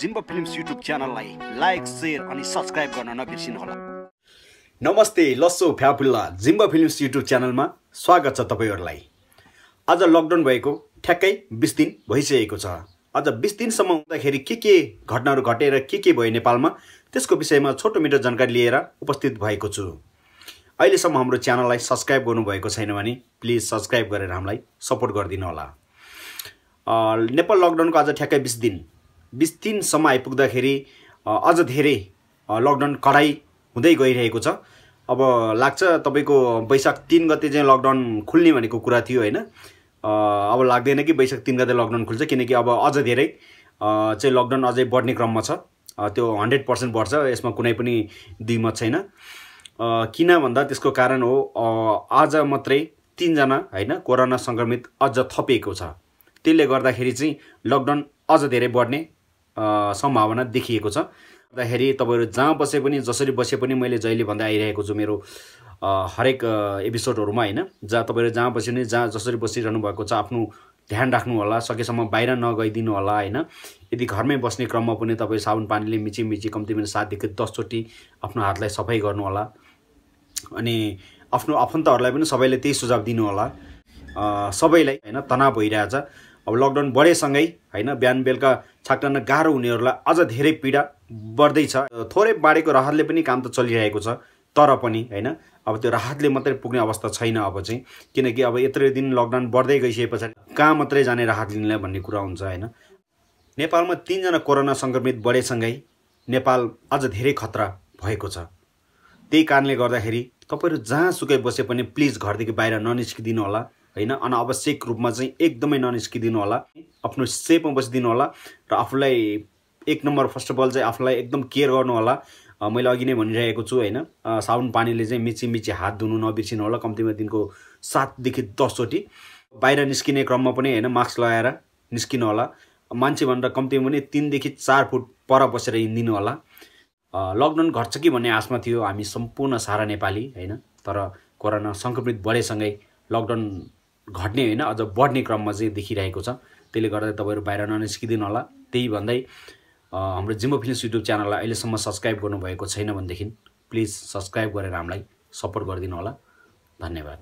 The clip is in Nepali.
जिम्बो फिल्म्स युट्युब च्यानललाई लाइक सेयर अनि सब्सक्राइब गर्न नबिर्सिनुहोला। नमस्ते लस्सो फ्याफुल्ला जिम्बा फिल्म्स युट्युब च्यानलमा स्वागत छ तपाईँहरूलाई। आज लकडाउन भएको ठ्याक्कै बिस दिन भइसकेको छ। अझ बिस दिनसम्म हुँदाखेरि के के घटनाहरू घटेर के के भयो नेपालमा त्यसको विषयमा छोटो मिठो जानकारी लिएर उपस्थित भएको छु। अहिलेसम्म हाम्रो च्यानललाई सब्सक्राइब गर्नुभएको छैन भने प्लिज सब्सक्राइब गरेर हामीलाई सपोर्ट गरिदिनु होला नेपाल लकडाउनको आज ठ्याक्कै बिस दिन। बिस दिनसम्म आइपुग्दाखेरि अझ धेरै लकडाउन कडाइ हुँदै गइरहेको छ। अब लाग्छ तपाईँको वैशाख तिन गते चाहिँ लकडाउन खुल्ने भनेको कुरा थियो होइन। अब लाग्दैन कि वैशाख तिन गते लकडाउन खुल्छ किनकि अब अझ धेरै चाहिँ लकडाउन अझै बढ्ने क्रममा छ। त्यो हन्ड्रेड पर्सेन्ट बढ्छ यसमा कुनै पनि दुई मत छैन किन भन्दा त्यसको कारण हो आज मात्रै तिनजना होइन कोरोना सङ्क्रमित अझ थपिएको छ। त्यसले गर्दाखेरि चाहिँ लकडाउन अझ धेरै बढ्ने सम्भावना देखिएको छ। गर्दाखेरि तपाईँहरू जहाँ बसे पनि जसरी बसे पनि मैले जहिले भन्दै आइरहेको छु मेरो हरेक एपिसोडहरूमा होइन जहाँ तपाईँहरू जहाँ बसे पनि जहाँ जसरी बसिरहनु भएको छ आफ्नो ध्यान राख्नु होला सकेसम्म बाहिर नगइदिनु होला होइन। यदि घरमै बस्ने क्रममा पनि तपाईँ साबुन पानीले मिची मिची कम्तीमा सातदेखि दसचोटि आफ्नो हातलाई सफाइ गर्नु होला अनि आफ्नो आफन्तहरूलाई पनि सबैले त्यही सुझाव दिनु होला सबैलाई होइन तनाव भइरहेछ। अब लकडाउन बढेसँगै होइन बिहान बेलुका छाक्टन गाह्रो हुनेहरूलाई अझ धेरै पीडा बढ्दैछ। थोरै बाढेको राहतले पनि काम त चलिरहेको छ तर पनि होइन अब त्यो राहतले मात्रै पुग्ने अवस्था छैन अब चाहिँ। किनकि अब यत्रो दिन लकडाउन बढ्दै गइसके पछाडि कहाँ मात्रै जाने राहत लिनलाई भन्ने कुरा हुन्छ होइन। नेपालमा तिनजना कोरोना सङ्क्रमित बढेसँगै नेपाल अझ धेरै खतरा भएको छ। त्यही कारणले गर्दाखेरि तपाईँहरू जहाँसुकै बसे पनि प्लिज घरदेखि बाहिर ननिस्किदिनु होला होइन? अनावश्यक रूपमा चाहिँ एकदमै ननिस्किदिनु होला। आफ्नो सेफमा बसिदिनु होला र आफूलाई एक नम्बर फर्स्ट अफ अल चाहिँ आफूलाई एकदम केयर गर्नु होला। मैले अघि नै भनिरहेको छु होइन? साबुन पानीले चाहिँ मिची मिची हात धुनु नबिर्सिनु होला कम्तीमा दिनको सातदेखि दसचोटि। बाहिर निस्किने क्रममा पनि होइन? मास्क लगाएर निस्किनु होला। मान्छे भनेर कम्तीमा पनि तिनदेखि चार फुट पर बसेर हिँडिदिनु होला। लकडाउन घट्छ कि भन्ने आशमा थियो। हामी सम्पूर्ण सारा नेपाली होइन? तर कोरोना सङ्क्रमित बढेसँगै लकडाउन घट्ने होइन अझ बढ्ने क्रममा चाहिँ देखिरहेको छ। त्यसले गर्दा तपाईँहरू बाहिर ननिस्किदिनु होला। त्यही भन्दै हाम्रो जिम्बो फिल्म्स युट्युब च्यानललाई अहिलेसम्म सब्सक्राइब गर्नुभएको छैन भनेदेखि प्लिज सब्सक्राइब गरेर हामीलाई सपोर्ट गरिदिनु होला। धन्यवाद।